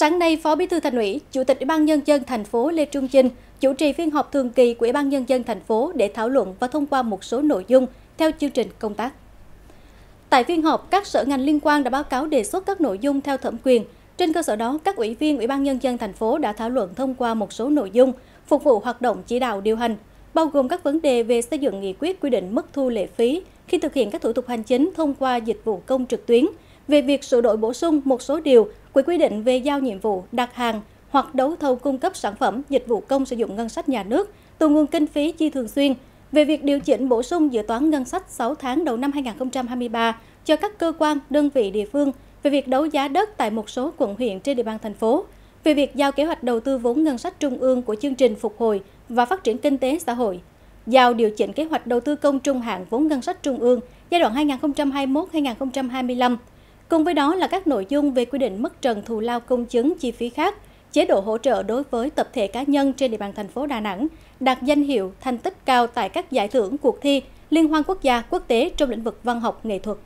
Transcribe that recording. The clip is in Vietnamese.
Sáng nay, Phó Bí thư Thành ủy, Chủ tịch Ủy ban nhân dân thành phố Lê Trung Chinh chủ trì phiên họp thường kỳ của Ủy ban nhân dân thành phố để thảo luận và thông qua một số nội dung theo chương trình công tác. Tại phiên họp, các sở ngành liên quan đã báo cáo đề xuất các nội dung theo thẩm quyền. Trên cơ sở đó, các ủy viên Ủy ban nhân dân thành phố đã thảo luận thông qua một số nội dung phục vụ hoạt động chỉ đạo điều hành, bao gồm các vấn đề về xây dựng nghị quyết quy định mức thu lệ phí khi thực hiện các thủ tục hành chính thông qua dịch vụ công trực tuyến, về việc sửa đổi bổ sung một số điều của quy định về giao nhiệm vụ đặt hàng hoặc đấu thầu cung cấp sản phẩm dịch vụ công sử dụng ngân sách nhà nước từ nguồn kinh phí chi thường xuyên. Về việc điều chỉnh bổ sung dự toán ngân sách 6 tháng đầu năm 2023 cho các cơ quan, đơn vị địa phương về việc đấu giá đất tại một số quận huyện trên địa bàn thành phố, về việc giao kế hoạch đầu tư vốn ngân sách trung ương của chương trình phục hồi và phát triển kinh tế xã hội, giao điều chỉnh kế hoạch đầu tư công trung hạn vốn ngân sách trung ương giai đoạn 2021-2025. Cùng với đó là các nội dung về quy định mức trần thù lao công chứng chi phí khác, chế độ hỗ trợ đối với tập thể cá nhân trên địa bàn thành phố Đà Nẵng đạt danh hiệu thành tích cao tại các giải thưởng cuộc thi liên hoan quốc gia quốc tế trong lĩnh vực văn học nghệ thuật.